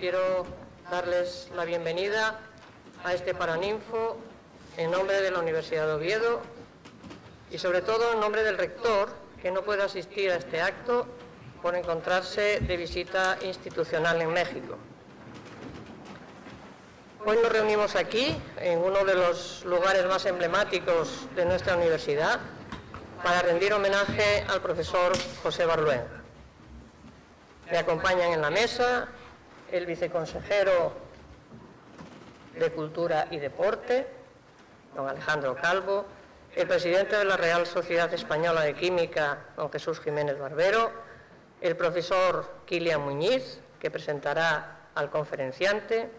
quiero darles la bienvenida a este Paraninfo en nombre de la Universidad de Oviedo y sobre todo en nombre del rector, que no puede asistir a este acto por encontrarse de visita institucional en México. Hoy nos reunimos aquí, en uno de los lugares más emblemáticos de nuestra universidad, para rendir homenaje al profesor José Barluén. Me acompañan en la mesa el viceconsejero de Cultura y Deporte, don Alejandro Calvo, el presidente de la Real Sociedad Española de Química, don Jesús Jiménez Barbero, el profesor Kilian Muñiz, que presentará al conferenciante,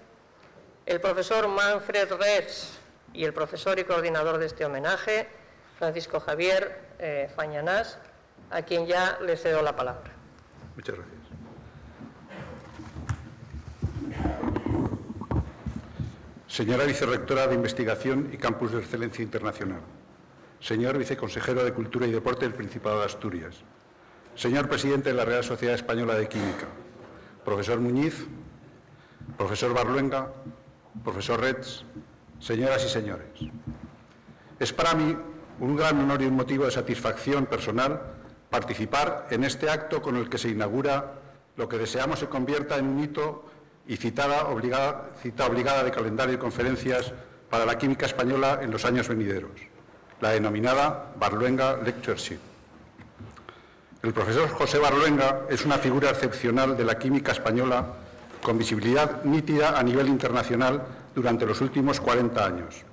el profesor Manfred Retz y el profesor y coordinador de este homenaje, Francisco Javier eh, Fañanás, a quien ya le cedo la palabra. Muchas gracias. Señora Vicerrectora de Investigación y Campus de Excelencia Internacional. Señor Viceconsejero de Cultura y Deporte del Principado de Asturias. Señor Presidente de la Real Sociedad Española de Química. Profesor Muñiz. Profesor Barluenga. Profesor Retz. Señoras y señores. Es para mí un gran honor y un motivo de satisfacción personal participar en este acto con el que se inaugura lo que deseamos se convierta en un hito y citada obligada, cita obligada de calendario de conferencias para la química española en los años venideros, la denominada Barluenga Lectureship. El profesor José Barluenga es una figura excepcional de la química española con visibilidad nítida a nivel internacional durante los últimos 40 años.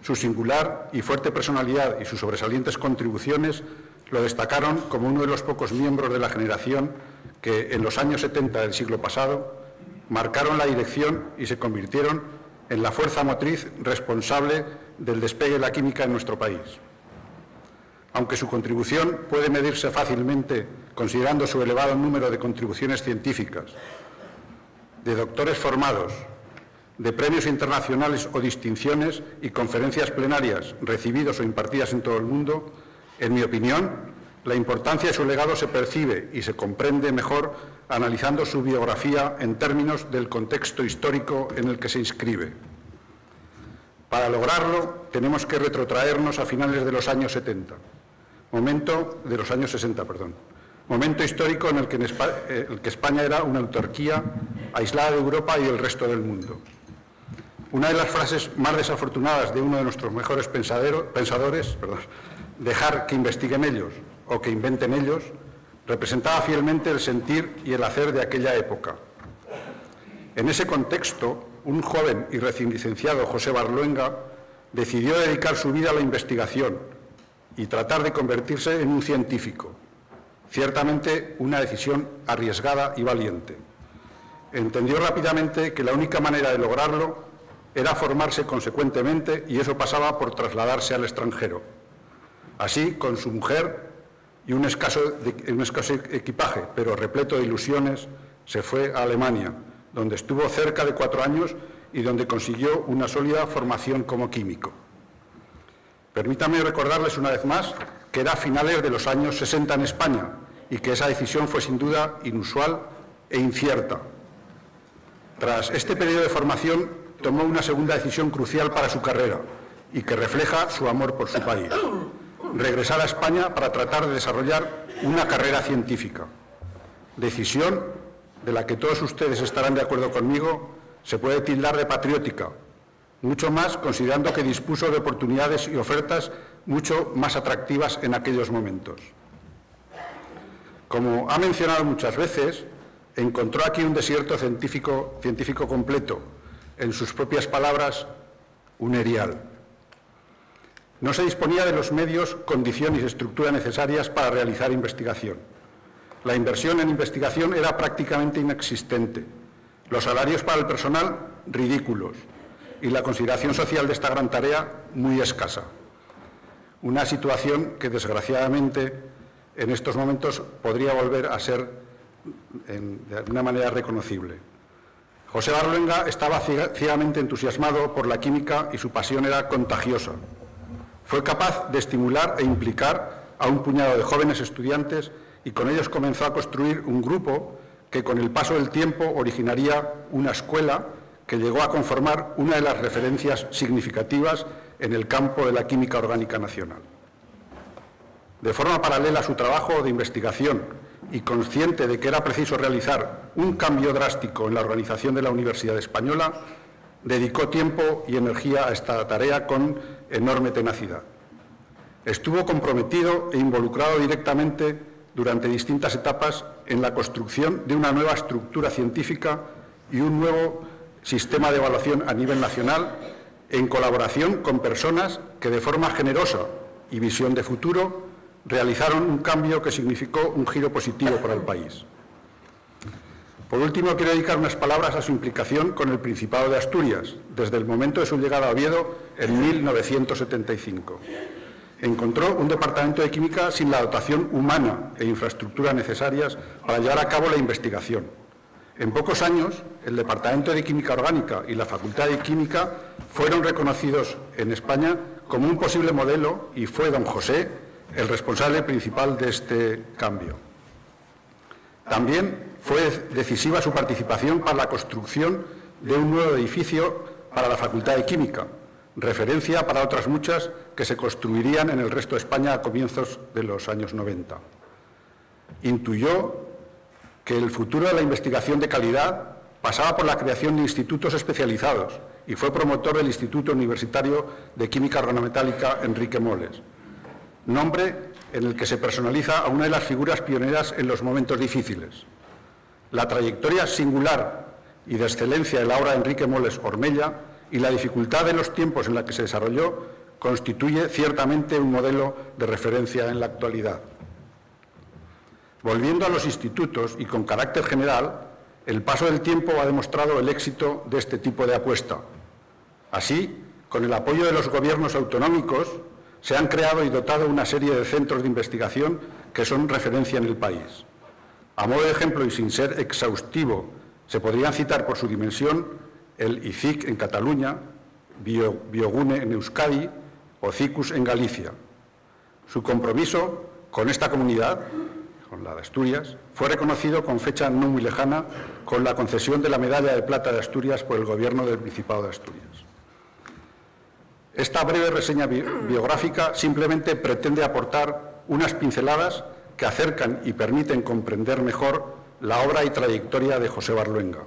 Su singular y fuerte personalidad y sus sobresalientes contribuciones lo destacaron como uno de los pocos miembros de la generación que en los años 70 del siglo pasado marcaron la dirección y se convirtieron en la fuerza motriz responsable del despegue de la química en nuestro país. Aunque su contribución puede medirse fácilmente considerando su elevado número de contribuciones científicas, de doctores formados, de premios internacionales o distinciones y conferencias plenarias recibidos o impartidas en todo el mundo, en mi opinión, la importancia de su legado se percibe y se comprende mejor analizando su biografía en términos del contexto histórico en el que se inscribe. Para lograrlo tenemos que retrotraernos a finales de los años 70, momento de los años 60, perdón, momento histórico en el que, eh, el que España era una autarquía aislada de Europa y del resto del mundo. Una de las frases más desafortunadas de uno de nuestros mejores pensadores, dejar que investiguen ellos, o que inventen ellos, representaba fielmente el sentir y el hacer de aquella época. En ese contexto, un joven y recién licenciado, José Barluenga, decidió dedicar su vida a la investigación y tratar de convertirse en un científico. Ciertamente una decisión arriesgada y valiente. Entendió rápidamente que la única manera de lograrlo era formarse consecuentemente y eso pasaba por trasladarse al extranjero. Así, con su mujer, y un escaso, equipaje, pero repleto de ilusiones, se fue a Alemania, donde estuvo cerca de cuatro años y donde consiguió una sólida formación como químico. Permítame recordarles una vez más que era a finales de los años 60 en España y que esa decisión fue sin duda inusual e incierta. Tras este periodo de formación tomó una segunda decisión crucial para su carrera y que refleja su amor por su país regresar a España para tratar de desarrollar una carrera científica. Decisión de la que todos ustedes estarán de acuerdo conmigo se puede tildar de patriótica, mucho más considerando que dispuso de oportunidades y ofertas mucho más atractivas en aquellos momentos. Como ha mencionado muchas veces, encontró aquí un desierto científico, científico completo, en sus propias palabras, un erial. No se disponía de los medios, condiciones y estructura necesarias para realizar investigación. La inversión en investigación era prácticamente inexistente, los salarios para el personal ridículos y la consideración social de esta gran tarea muy escasa. Una situación que desgraciadamente en estos momentos podría volver a ser de alguna manera reconocible. José Barluenga estaba ciegamente entusiasmado por la química y su pasión era contagiosa. Fue capaz de estimular e implicar a un puñado de jóvenes estudiantes y con ellos comenzó a construir un grupo que con el paso del tiempo originaría una escuela que llegó a conformar una de las referencias significativas en el campo de la química orgánica nacional. De forma paralela a su trabajo de investigación y consciente de que era preciso realizar un cambio drástico en la organización de la Universidad Española, dedicó tiempo y energía a esta tarea con enorme tenacidad. Estuvo comprometido e involucrado directamente durante distintas etapas en la construcción de una nueva estructura científica y un nuevo sistema de evaluación a nivel nacional en colaboración con personas que de forma generosa y visión de futuro realizaron un cambio que significó un giro positivo para el país. Por último, quiero dedicar unas palabras a su implicación con el Principado de Asturias, desde el momento de su llegada a Oviedo en 1975. Encontró un departamento de química sin la dotación humana e infraestructura necesarias para llevar a cabo la investigación. En pocos años, el Departamento de Química Orgánica y la Facultad de Química fueron reconocidos en España como un posible modelo y fue don José el responsable principal de este cambio. También fue decisiva su participación para la construcción de un nuevo edificio para la Facultad de Química, referencia para otras muchas que se construirían en el resto de España a comienzos de los años 90. Intuyó que el futuro de la investigación de calidad pasaba por la creación de institutos especializados y fue promotor del Instituto Universitario de Química Organometálica Enrique Moles, nombre en el que se personaliza a una de las figuras pioneras en los momentos difíciles. La trayectoria singular y de excelencia de la obra de Enrique Moles Ormella y la dificultad de los tiempos en la que se desarrolló constituye ciertamente un modelo de referencia en la actualidad. Volviendo a los institutos y con carácter general, el paso del tiempo ha demostrado el éxito de este tipo de apuesta. Así, con el apoyo de los gobiernos autonómicos, se han creado y dotado una serie de centros de investigación que son referencia en el país. A modo de ejemplo y sin ser exhaustivo, se podrían citar por su dimensión el ICIC en Cataluña, Biogune en Euskadi o CICUS en Galicia. Su compromiso con esta comunidad, con la de Asturias, fue reconocido con fecha no muy lejana con la concesión de la Medalla de Plata de Asturias por el Gobierno del Principado de Asturias. Esta breve reseña biográfica simplemente pretende aportar unas pinceladas que acercan y permiten comprender mejor la obra y trayectoria de José Barluenga.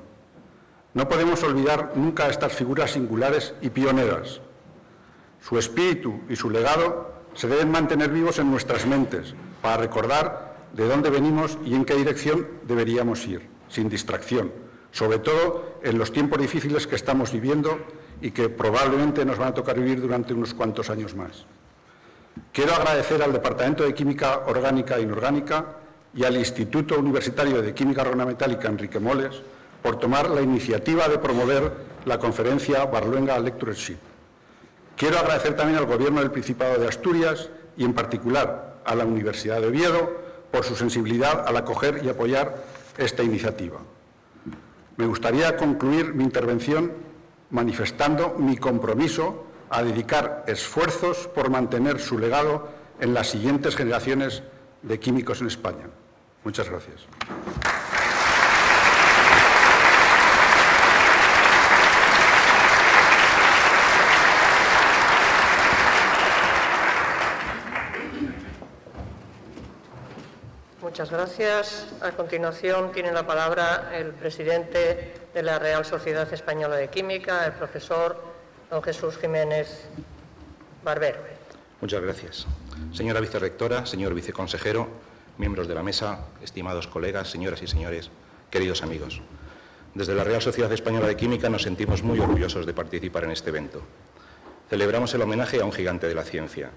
No podemos olvidar nunca estas figuras singulares y pioneras. Su espíritu y su legado se deben mantener vivos en nuestras mentes para recordar de dónde venimos y en qué dirección deberíamos ir, sin distracción, sobre todo en los tiempos difíciles que estamos viviendo y que probablemente nos van a tocar vivir durante unos cuantos años más. Quiero agradecer al Departamento de Química Orgánica e Inorgánica y al Instituto Universitario de Química Organometálica Enrique Moles por tomar la iniciativa de promover la conferencia Barluenga Lectureship. Quiero agradecer también al Gobierno del Principado de Asturias y, en particular, a la Universidad de Oviedo por su sensibilidad al acoger y apoyar esta iniciativa. Me gustaría concluir mi intervención manifestando mi compromiso a dedicar esfuerzos por mantener su legado en las siguientes generaciones de químicos en España. Muchas gracias. Muchas gracias. A continuación tiene la palabra el presidente de la Real Sociedad Española de Química, el profesor don Jesús Jiménez Barbero. Muchas gracias. Señora vicerrectora, señor viceconsejero, miembros de la mesa, estimados colegas, señoras y señores, queridos amigos. Desde la Real Sociedad Española de Química nos sentimos muy orgullosos de participar en este evento. Celebramos el homenaje a un gigante de la ciencia,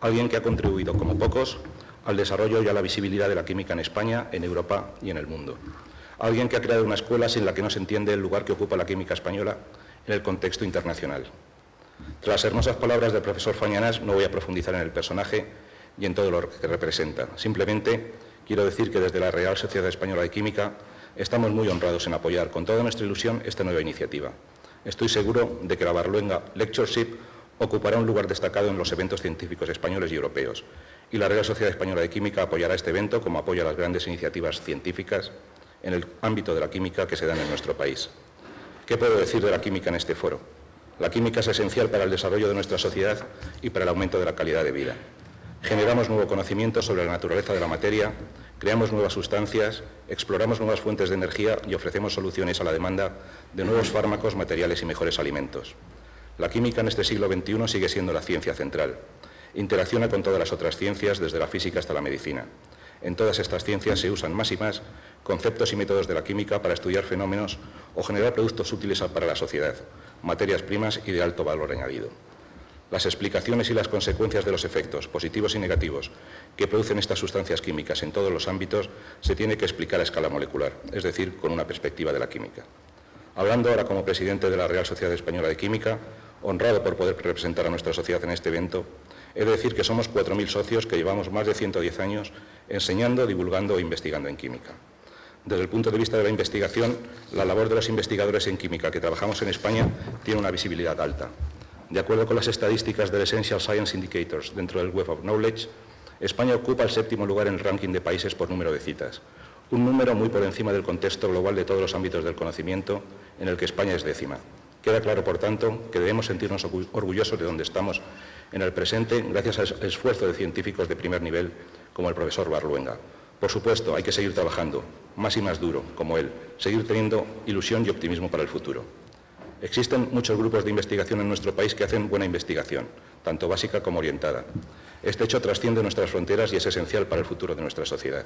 alguien que ha contribuido, como pocos, al desarrollo y a la visibilidad de la química en España, en Europa y en el mundo. Alguien que ha creado una escuela sin la que no se entiende el lugar que ocupa la química española en el contexto internacional. Tras las hermosas palabras del profesor Fañanas, no voy a profundizar en el personaje y en todo lo que representa. Simplemente quiero decir que desde la Real Sociedad Española de Química estamos muy honrados en apoyar con toda nuestra ilusión esta nueva iniciativa. Estoy seguro de que la Barluenga Lectureship ocupará un lugar destacado en los eventos científicos españoles y europeos, y la Real Sociedad Española de Química apoyará este evento como apoya las grandes iniciativas científicas en el ámbito de la química que se dan en nuestro país. ¿Qué puedo decir de la química en este foro? La química es esencial para el desarrollo de nuestra sociedad y para el aumento de la calidad de vida. Generamos nuevo conocimiento sobre la naturaleza de la materia, creamos nuevas sustancias, exploramos nuevas fuentes de energía y ofrecemos soluciones a la demanda de nuevos fármacos, materiales y mejores alimentos. La química en este siglo XXI sigue siendo la ciencia central. Interacciona con todas las otras ciencias, desde la física hasta la medicina. En todas estas ciencias se usan más y más conceptos y métodos de la química para estudiar fenómenos o generar productos útiles para la sociedad, materias primas y de alto valor añadido. Las explicaciones y las consecuencias de los efectos, positivos y negativos, que producen estas sustancias químicas en todos los ámbitos se tiene que explicar a escala molecular, es decir, con una perspectiva de la química. Hablando ahora como presidente de la Real Sociedad Española de Química, honrado por poder representar a nuestra sociedad en este evento, he de decir que somos 4.000 socios que llevamos más de 110 años enseñando, divulgando e investigando en química. Desde el punto de vista de la investigación, la labor de los investigadores en química que trabajamos en España tiene una visibilidad alta. De acuerdo con las estadísticas del Essential Science Indicators dentro del Web of Knowledge, España ocupa el séptimo lugar en el ranking de países por número de citas, un número muy por encima del contexto global de todos los ámbitos del conocimiento en el que España es décima. Queda claro, por tanto, que debemos sentirnos orgullosos de donde estamos en el presente gracias al esfuerzo de científicos de primer nivel como el profesor Barluenga. Por supuesto, hay que seguir trabajando, más y más duro, como él, seguir teniendo ilusión y optimismo para el futuro. Existen muchos grupos de investigación en nuestro país que hacen buena investigación, tanto básica como orientada. Este hecho trasciende nuestras fronteras y es esencial para el futuro de nuestra sociedad.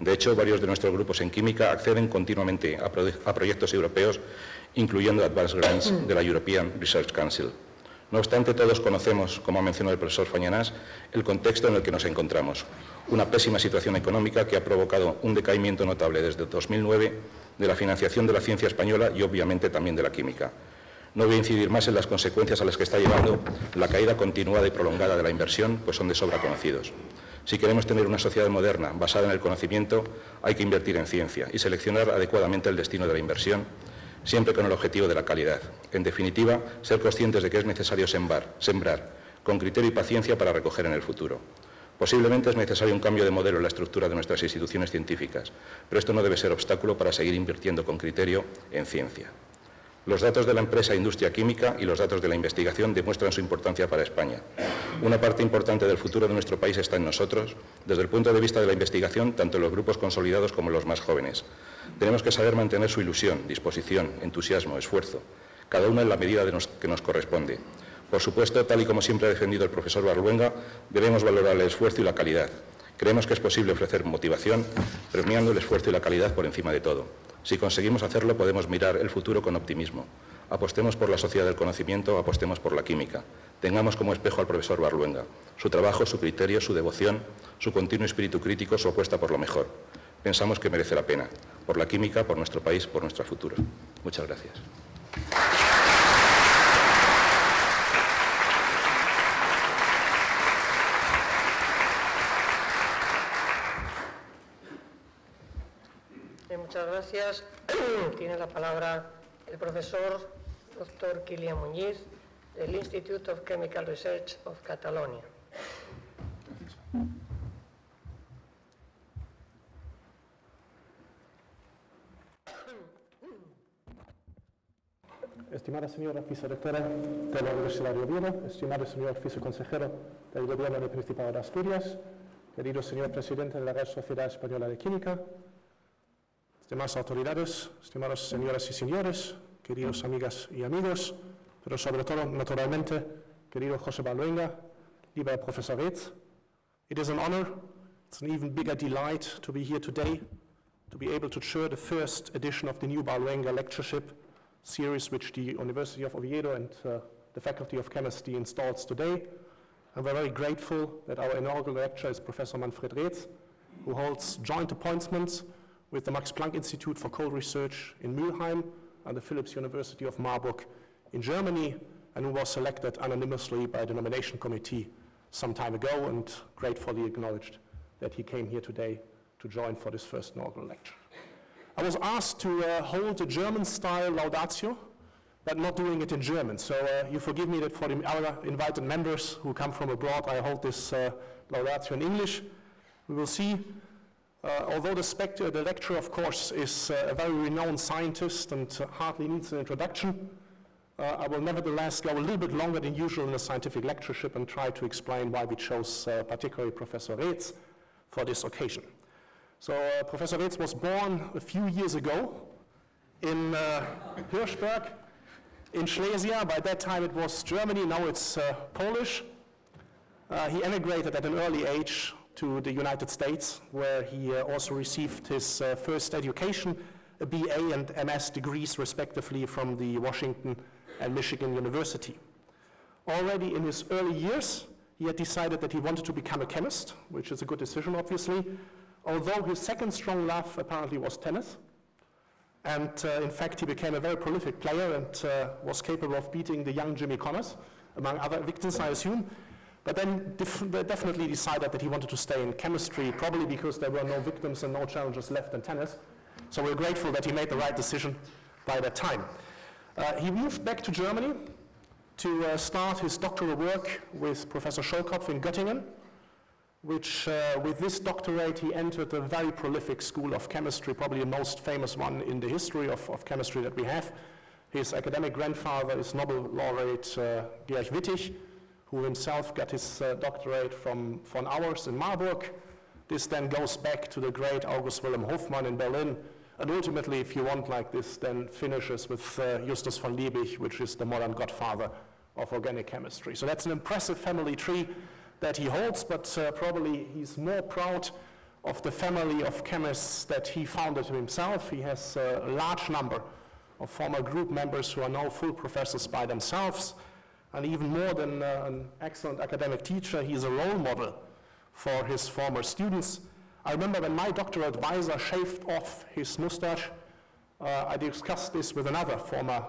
De hecho, varios de nuestros grupos en química acceden continuamente a, proyectos europeos, incluyendo Advanced Grants de la European Research Council. No obstante, todos conocemos, como ha mencionado el profesor Fañanás, el contexto en el que nos encontramos. Una pésima situación económica que ha provocado un decaimiento notable desde 2009 de la financiación de la ciencia española y obviamente también de la química. No voy a incidir más en las consecuencias a las que está llevando la caída continuada y prolongada de la inversión, pues son de sobra conocidos. Si queremos tener una sociedad moderna basada en el conocimiento, hay que invertir en ciencia y seleccionar adecuadamente el destino de la inversión, siempre con el objetivo de la calidad. En definitiva, ser conscientes de que es necesario sembrar, sembrar con criterio y paciencia para recoger en el futuro. Posiblemente es necesario un cambio de modelo en la estructura de nuestras instituciones científicas, pero esto no debe ser obstáculo para seguir invirtiendo con criterio en ciencia. Los datos de la empresa Industria Química y los datos de la investigación demuestran su importancia para España. Una parte importante del futuro de nuestro país está en nosotros, desde el punto de vista de la investigación, tanto en los grupos consolidados como en los más jóvenes. Tenemos que saber mantener su ilusión, disposición, entusiasmo, esfuerzo, cada uno en la medida que nos corresponde. Por supuesto, tal y como siempre ha defendido el profesor Barluenga, debemos valorar el esfuerzo y la calidad. Creemos que es posible ofrecer motivación, premiando el esfuerzo y la calidad por encima de todo. Si conseguimos hacerlo, podemos mirar el futuro con optimismo. Apostemos por la sociedad del conocimiento, apostemos por la química. Tengamos como espejo al profesor Barluenga. Su trabajo, su criterio, su devoción, su continuo espíritu crítico, su apuesta por lo mejor. Pensamos que merece la pena. Por la química, por nuestro país, por nuestro futuro. Muchas gracias. Muchas gracias. Tiene la palabra el profesor doctor Kilian Muñiz del Institute of Chemical Research of Catalonia. Estimada señora vicerectora de la Universidad de Oviedo, estimado señor viceconsejero del Gobierno del Principado de Asturias, querido señor presidente de la Real Sociedad Española de Química, Estimadas autoridades, estimadas señoras y señores, queridos amigas y amigos, pero sobre todo, naturalmente, querido José Baluenga, lieber Professor Reetz, it is an honor, it's an even bigger delight to be here today, to be able to chair the first edition of the new Baluenga lectureship series which the University of Oviedo and uh, the Faculty of Chemistry installs today. And we're very grateful that our inaugural lecturer is Professor Manfred Reetz, who holds joint appointments with the Max Planck Institute for Coal Research in Mülheim and the Philips University of Marburg in Germany, and who was selected anonymously by the nomination committee some time ago and gratefully acknowledged that he came here today to join for this first inaugural lecture. I was asked to uh, hold a German-style laudatio, but not doing it in German. So uh, you forgive me that for the other invited members who come from abroad, I hold this uh, laudatio in English. We will see Uh, although the, the lecturer, of course, is uh, a very renowned scientist and uh, hardly needs an introduction, uh, I will nevertheless go a little bit longer than usual in the scientific lectureship and try to explain why we chose uh, particularly Professor Reetz for this occasion. So uh, Professor Reetz was born a few years ago in Hirschberg in Silesia. By that time it was Germany, now it's Polish. He emigrated at an early age to the United States, where he uh, also received his uh, first education, a BA and MS degrees respectively from the Washington and Michigan University. Already in his early years, he had decided that he wanted to become a chemist, which is a good decision, obviously, although his second strong love apparently was tennis. And uh, in fact, he became a very prolific player and uh, was capable of beating the young Jimmy Connors, among other victims, I assume. But then def- definitely decided that he wanted to stay in chemistry, probably because there were no victims and no challengers left in tennis. So we're grateful that he made the right decision by that time. Uh, he moved back to Germany to uh, start his doctoral work with Professor Schollkopf in Göttingen, which uh, with this doctorate he entered a very prolific school of chemistry, probably the most famous one in the history of, of chemistry that we have. His academic grandfather is Nobel laureate uh, Georg Wittig, who himself got his uh, doctorate from von Auers in Marburg. This then goes back to the great August Wilhelm Hofmann in Berlin, and ultimately, if you want like this, then finishes with uh, Justus von Liebig, which is the modern godfather of organic chemistry. So that's an impressive family tree that he holds, but uh, probably he's more proud of the family of chemists that he founded himself. He has a large number of former group members who are now full professors by themselves. And even more than uh, an excellent academic teacher, he is a role model for his former students. I remember when my doctoral advisor shaved off his mustache, uh, I discussed this with another former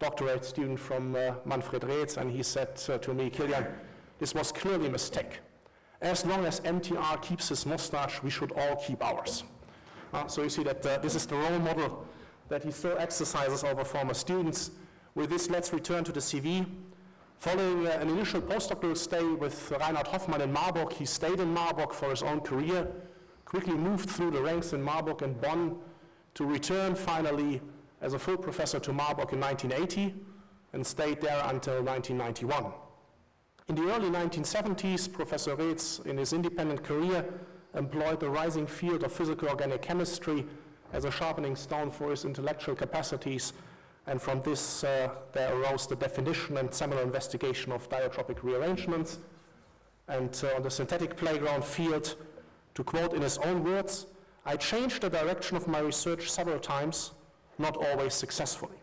doctorate student from uh, Manfred Reetz, and he said uh, to me, Kilian, this was clearly a mistake. As long as MTR keeps his mustache, we should all keep ours. Uh, so you see that uh, this is the role model that he still exercises over former students. With this, let's return to the CV. Following uh, an initial postdoctoral stay with Reinhard Hoffmann in Marburg, he stayed in Marburg for his own career, quickly moved through the ranks in Marburg and Bonn to return finally as a full professor to Marburg in 1980 and stayed there until 1991. In the early 1970s, Professor Reetz, in his independent career, employed the rising field of physical organic chemistry as a sharpening stone for his intellectual capacities, and from this uh, there arose the definition and seminal investigation of diatropic rearrangements. And uh, on the synthetic playground field, to quote in his own words, I changed the direction of my research several times, not always successfully.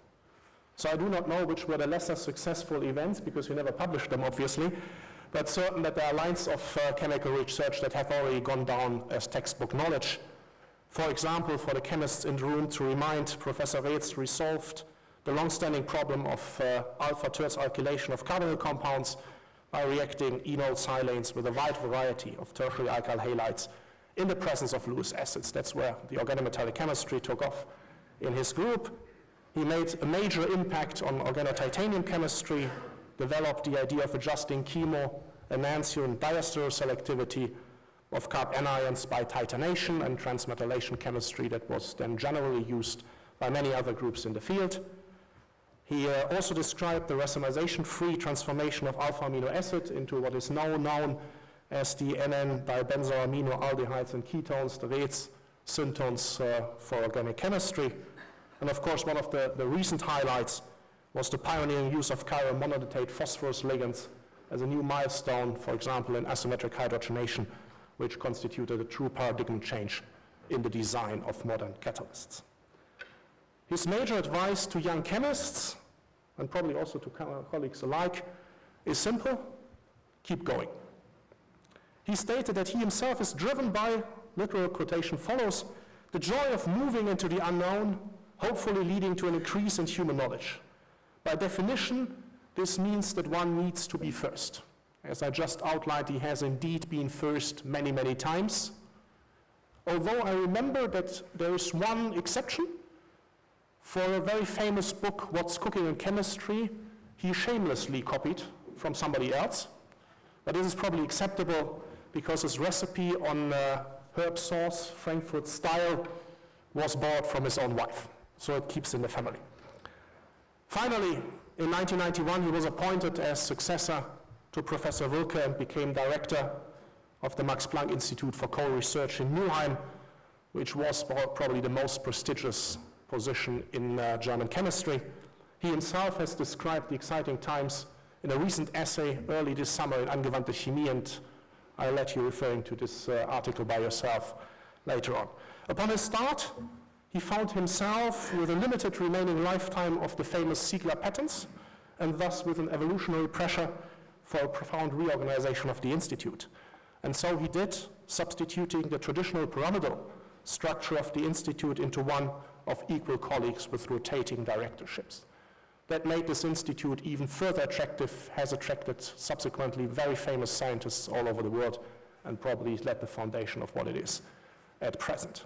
So I do not know which were the lesser successful events, because we never published them, obviously, but certain that there are lines of uh, chemical research that have already gone down as textbook knowledge. For example, for the chemists in the room to remind, Professor Reetz resolved the long-standing problem of uh, alpha-terse alkylation of carbonyl compounds by reacting enol silanes with a wide variety of tertiary alkyl halides in the presence of Lewis acids. That's where the organometallic chemistry took off in his group. He made a major impact on organotitanium chemistry, developed the idea of adjusting chemo enantiomer diester selectivity of carb anions by titanation and transmetallation chemistry that was then generally used by many other groups in the field. He uh, also described the racemization-free transformation of alpha amino acid into what is now known as the NN dibenzoamino aldehydes and ketones, the Reetz syntones uh, for organic chemistry. And of course, one of the, the recent highlights was the pioneering use of chiral monodentate phosphorus ligands as a new milestone, for example, in asymmetric hydrogenation, which constituted a true paradigm change in the design of modern catalysts. His major advice to young chemists, and probably also to co- colleagues alike, is simple keep going. He stated that he himself is driven by, literal quotation follows, the joy of moving into the unknown, hopefully leading to an increase in human knowledge. By definition, this means that one needs to be first. As I just outlined, he has indeed been first many, many times. Although I remember that there is one exception. For a very famous book, What's Cooking in Chemistry, he shamelessly copied from somebody else. But this is probably acceptable because his recipe on uh, herb sauce, Frankfurt style, was bought from his own wife. So it keeps in the family. Finally, in 1991, he was appointed as successor to Professor Wilke and became director of the Max Planck Institute for Coal Research in Mülheim, which was probably the most prestigious position in uh, German chemistry. He himself has described the exciting times in a recent essay early this summer in Angewandte Chemie, and I'll let you referring to this uh, article by yourself later on. Upon his start, he found himself with a limited remaining lifetime of the famous Siegler patents, and thus with an evolutionary pressure for a profound reorganization of the Institute. And so he did, substituting the traditional pyramidal structure of the Institute into one of equal colleagues with rotating directorships. That made this institute even further attractive, has attracted subsequently very famous scientists all over the world, and probably led the foundation of what it is at present.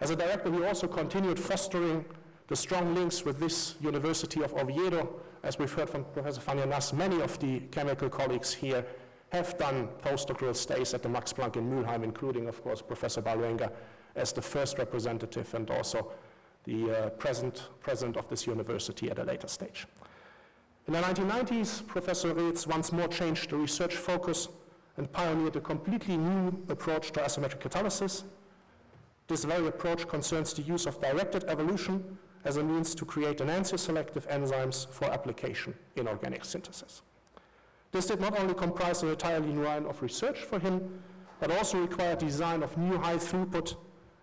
As a director, we also continued fostering the strong links with this University of Oviedo. As we've heard from Professor Fania Nass, many of the chemical colleagues here have done postdoctoral stays at the Max Planck in Mülheim, including, of course, Professor Berluenga as the first representative and also the uh, present president of this university at a later stage. In the 1990s, Professor Reetz once more changed the research focus and pioneered a completely new approach to asymmetric catalysis, this very approach concerns the use of directed evolution as a means to create enantioselective enzymes for application in organic synthesis. This did not only comprise an entirely new line of research for him, but also required design of new high-throughput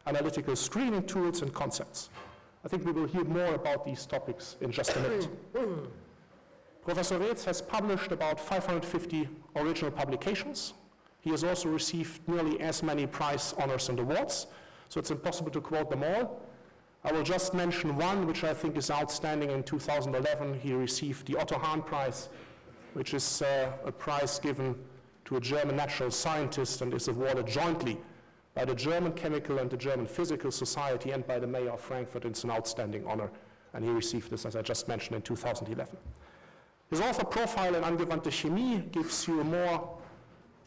analytical screening tools and concepts. I think we will hear more about these topics in just a minute. Professor Reetz has published about 550 original publications. He has also received nearly as many prize honors and awards, so it's impossible to quote them all. I will just mention one, which I think is outstanding. In 2011, he received the Otto Hahn Prize, which is uh, a prize given to a German natural scientist and is awarded jointly by the German Chemical and the German Physical Society and by the mayor of Frankfurt. It's an outstanding honor, and he received this, as I just mentioned, in 2011. His author profile in Angewandte Chemie gives you a more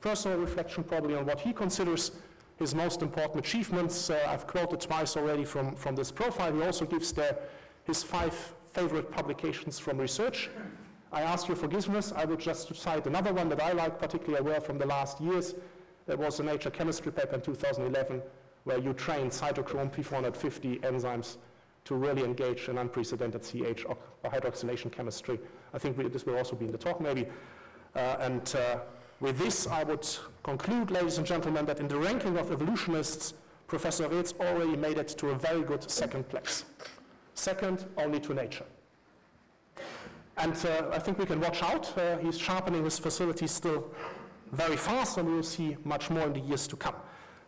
personal reflection probably on what he considers his most important achievements. Uh, I've quoted twice already from, from this profile. He also gives there his five favorite publications from research. I ask your forgiveness. I will just cite another one that I like particularly well from the last years. There was a Nature Chemistry paper in 2011 where you trained cytochrome P450 enzymes to really engage in unprecedented CH or hydroxylation chemistry. I think we, this will also be in the talk maybe. Uh, and uh, with this, I would conclude, ladies and gentlemen, that in the ranking of evolutionists, Professor Reetz already made it to a very good second place. Second only to nature. And uh, I think we can watch out. Uh, he's sharpening his facilities still very fast, and we will see much more in the years to come.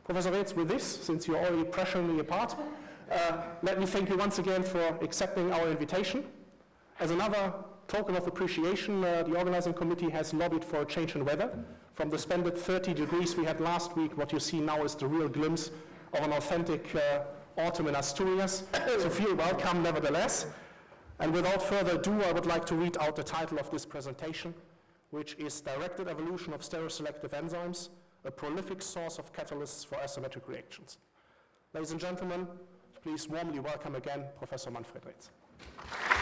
Professor Reetz, with this, since you're already pressuring me apart, uh, let me thank you once again for accepting our invitation. As another token of appreciation, uh, the organizing committee has lobbied for a change in weather. From the splendid 30 degrees we had last week, what you see now is the real glimpse of an authentic uh, autumn in Asturias. so feel welcome nevertheless. And without further ado, I would like to read out the title of this presentation, which is Directed Evolution of Stereoselective Enzymes, a prolific source of catalysts for asymmetric reactions. Ladies and gentlemen, please warmly welcome again Professor Manfred Reetz.